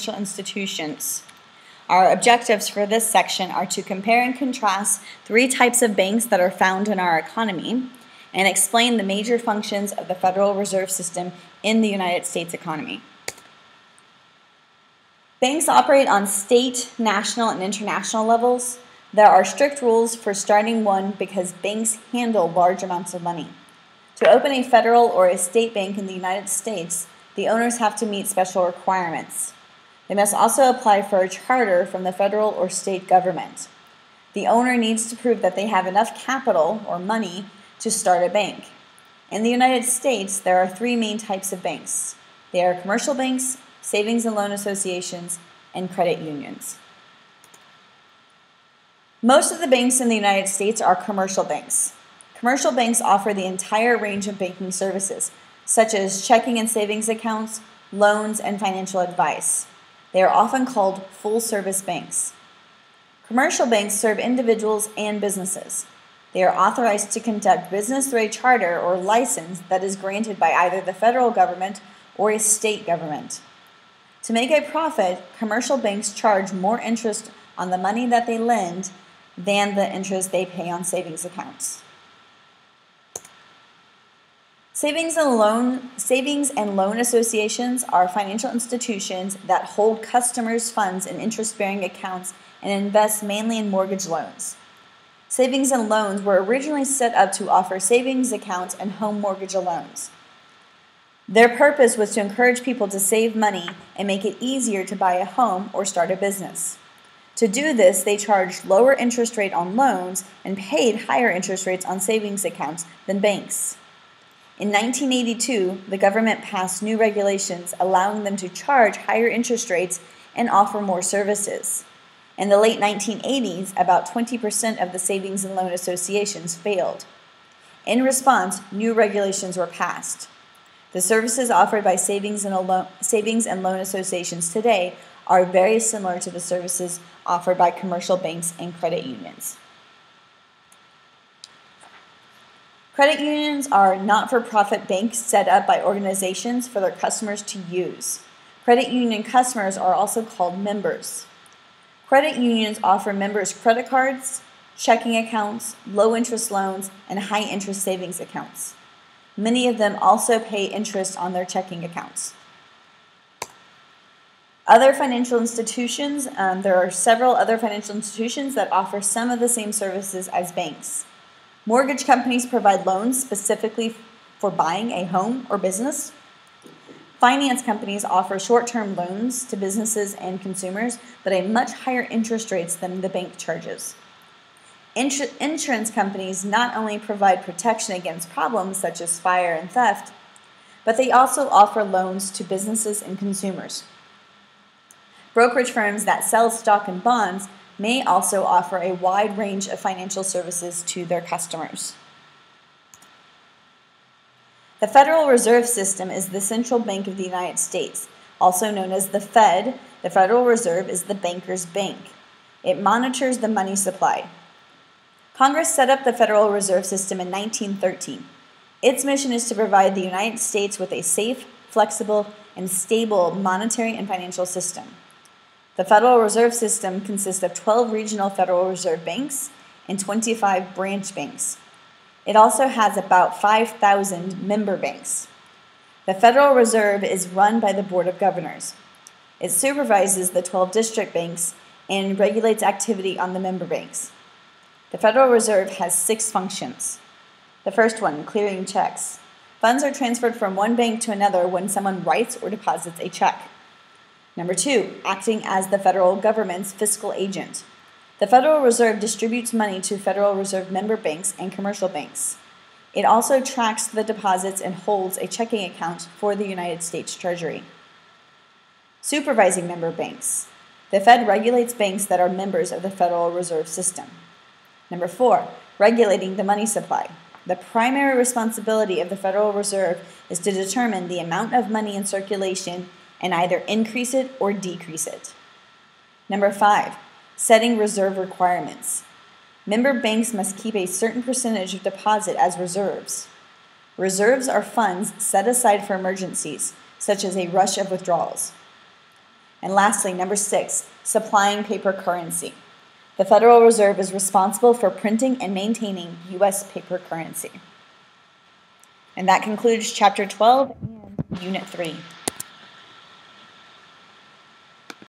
financial institutions. Our objectives for this section are to compare and contrast three types of banks that are found in our economy and explain the major functions of the Federal Reserve System in the United States economy. Banks operate on state, national, and international levels. There are strict rules for starting one because banks handle large amounts of money. To open a federal or a state bank in the United States, the owners have to meet special requirements. They must also apply for a charter from the federal or state government. The owner needs to prove that they have enough capital or money to start a bank. In the United States, there are three main types of banks they are commercial banks, savings and loan associations, and credit unions. Most of the banks in the United States are commercial banks. Commercial banks offer the entire range of banking services, such as checking and savings accounts, loans, and financial advice. They are often called full service banks. Commercial banks serve individuals and businesses. They are authorized to conduct business through a charter or license that is granted by either the federal government or a state government. To make a profit, commercial banks charge more interest on the money that they lend than the interest they pay on savings accounts. Savings and loan savings and loan associations are financial institutions that hold customers' funds in interest-bearing accounts and invest mainly in mortgage loans. Savings and loans were originally set up to offer savings accounts and home mortgage loans. Their purpose was to encourage people to save money and make it easier to buy a home or start a business. To do this, they charged lower interest rate on loans and paid higher interest rates on savings accounts than banks. In 1982, the government passed new regulations allowing them to charge higher interest rates and offer more services. In the late 1980s, about 20% of the savings and loan associations failed. In response, new regulations were passed. The services offered by savings and, loan, savings and loan associations today are very similar to the services offered by commercial banks and credit unions. Credit unions are not for profit banks set up by organizations for their customers to use. Credit union customers are also called members. Credit unions offer members credit cards, checking accounts, low interest loans, and high interest savings accounts. Many of them also pay interest on their checking accounts. Other financial institutions, um, there are several other financial institutions that offer some of the same services as banks. Mortgage companies provide loans specifically for buying a home or business. Finance companies offer short term loans to businesses and consumers, but at much higher interest rates than the bank charges. Insur- insurance companies not only provide protection against problems such as fire and theft, but they also offer loans to businesses and consumers. Brokerage firms that sell stock and bonds may also offer a wide range of financial services to their customers. The Federal Reserve System is the central bank of the United States, also known as the Fed. The Federal Reserve is the banker's bank. It monitors the money supply. Congress set up the Federal Reserve System in 1913. Its mission is to provide the United States with a safe, flexible, and stable monetary and financial system. The Federal Reserve System consists of 12 regional Federal Reserve banks and 25 branch banks. It also has about 5,000 member banks. The Federal Reserve is run by the Board of Governors. It supervises the 12 district banks and regulates activity on the member banks. The Federal Reserve has six functions. The first one, clearing checks. Funds are transferred from one bank to another when someone writes or deposits a check. Number two, acting as the federal government's fiscal agent. The Federal Reserve distributes money to Federal Reserve member banks and commercial banks. It also tracks the deposits and holds a checking account for the United States Treasury. Supervising member banks. The Fed regulates banks that are members of the Federal Reserve System. Number four, regulating the money supply. The primary responsibility of the Federal Reserve is to determine the amount of money in circulation and either increase it or decrease it. Number five, setting reserve requirements. Member banks must keep a certain percentage of deposit as reserves. Reserves are funds set aside for emergencies, such as a rush of withdrawals. And lastly, number six, supplying paper currency. The Federal Reserve is responsible for printing and maintaining U.S. paper currency. And that concludes Chapter 12 and Unit 3.